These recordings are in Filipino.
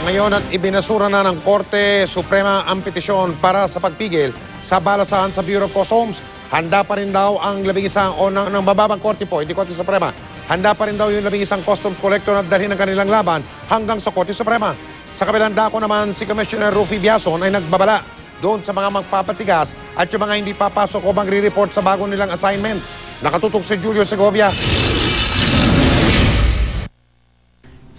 Ngayon at ibinasura na ng Korte Suprema ang petisyon para sa pagpigil sa balasahan sa Bureau of Customs. Handa pa rin daw ang labing isang, o ng, ng bababang korte po, hindi Korte Suprema. Handa pa rin daw yung labing isang customs collector na dalhin ang kanilang laban hanggang sa Korte Suprema. Sa kabilang dako naman, si Commissioner Rufy Biason ay nagbabala doon sa mga magpapatigas at yung mga hindi papasok o magre-report sa bago nilang assignment. Nakatutok si Julio Segovia.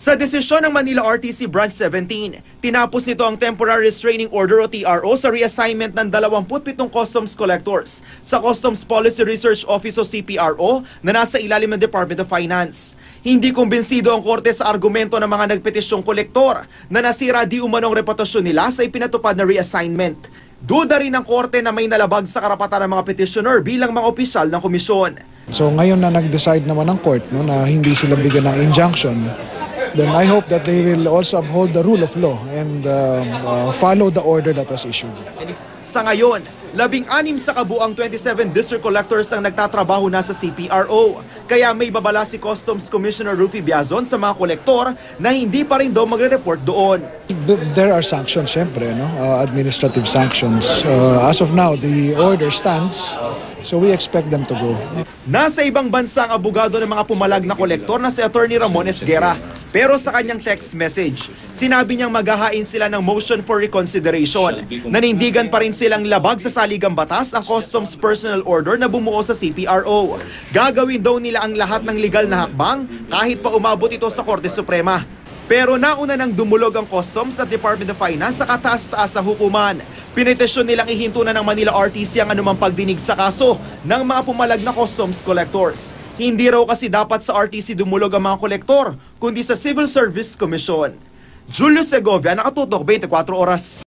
Sa desisyon ng Manila RTC Branch 17, tinapos nito ang Temporary Restraining Order o TRO sa reassignment ng 27 customs collectors sa Customs Policy Research Office o CPRO na nasa ilalim ng Department of Finance. Hindi kumbinsido ang korte sa argumento ng mga nagpetisyong kolektor na nasira di umanong reputasyon nila sa ipinatupad na reassignment. Duda rin ng korte na may nalabag sa karapatan ng mga petitioner bilang mga opisyal ng komisyon. So ngayon na nag-decide naman ng court no, na hindi sila bigyan ng injunction, then I hope that they will also uphold the rule of law and um, uh, follow the order that was issued. Sa ngayon, labing-anim sa kabuang 27 district collectors ang nagtatrabaho na sa CPRO. Kaya may babala si Customs Commissioner Rufy Biazon sa mga kolektor na hindi pa rin daw magre-report doon. Th- There are sanctions, syempre, no? uh, administrative sanctions. Uh, as of now, the order stands, so we expect them to go. Nasa ibang bansa ang abogado ng mga pumalag na kolektor na si Attorney Ramon Esguera. Pero sa kanyang text message, sinabi niyang maghahain sila ng motion for reconsideration. Nanindigan pa rin silang labag sa saligang batas ang Customs Personal Order na bumuo sa CPRO. Gagawin daw nila ang lahat ng legal na hakbang kahit pa umabot ito sa Korte Suprema. Pero nauna nang dumulog ang Customs at Department of Finance sa kataas-taas sa hukuman. Pinitisyon nilang ihinto na ng Manila RTC ang anumang pagdinig sa kaso ng mga pumalag na customs collectors. Hindi raw kasi dapat sa RTC dumulog ang mga kolektor, kundi sa Civil Service Commission. Julio Segovia, nakatutok 24 oras.